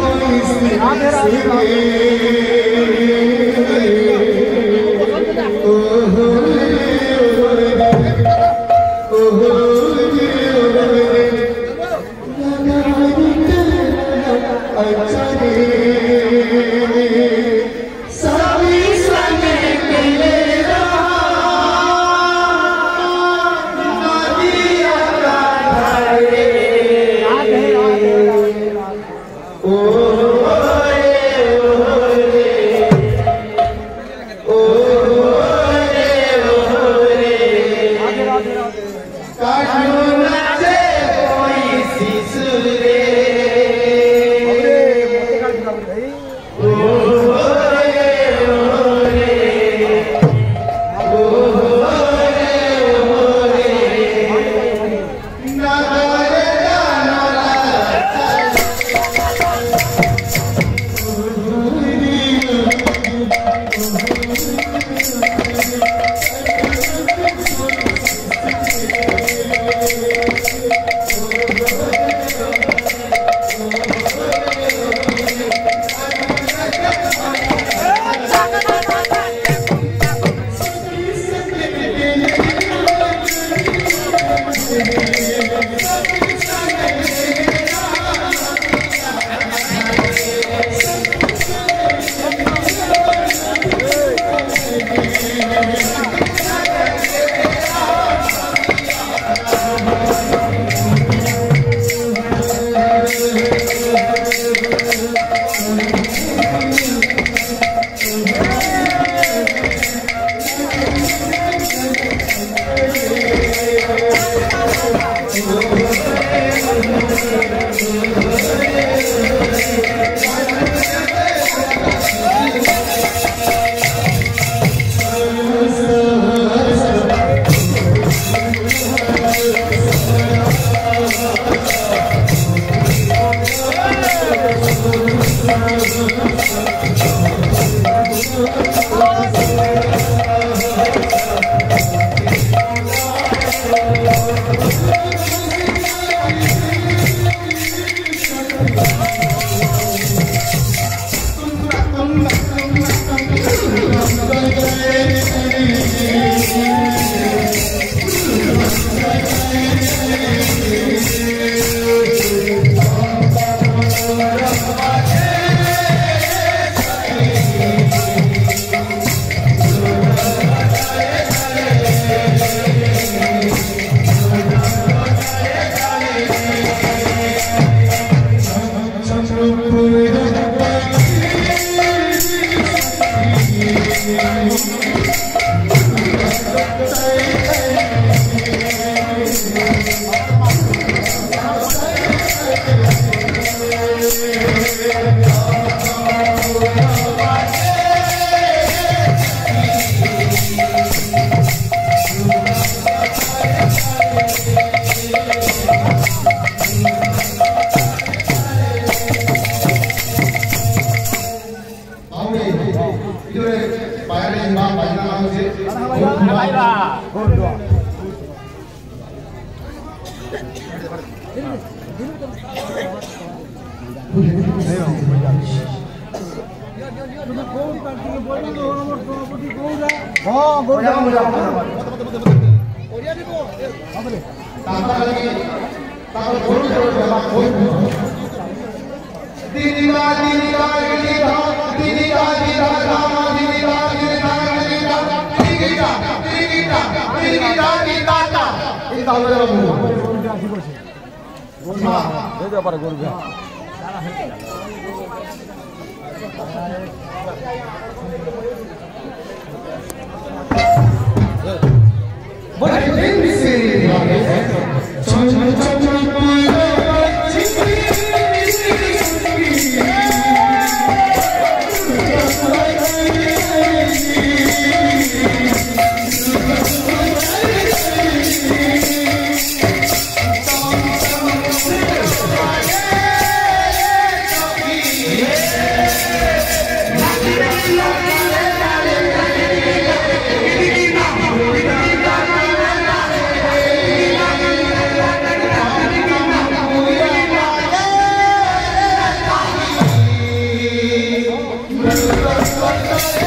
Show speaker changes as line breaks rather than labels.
राधे Radhe Dini, lagi dini, dini, dini, dini, নেতা নির্বিচার নেতা এটা হলো এই ব্যাপারে করবে বড় দিন সে ছয় ছয় ছয় Bye.